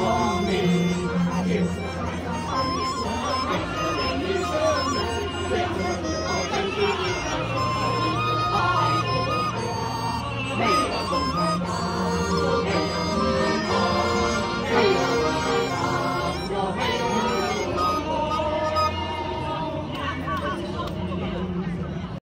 homem.